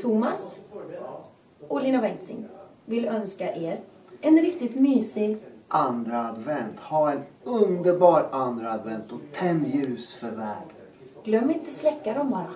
Thomas och Lina Bengtzing vill önska er en riktigt mysig Andra advent. Ha en underbar andra advent och tänd ljus för världen. Glöm inte släcka dem bara.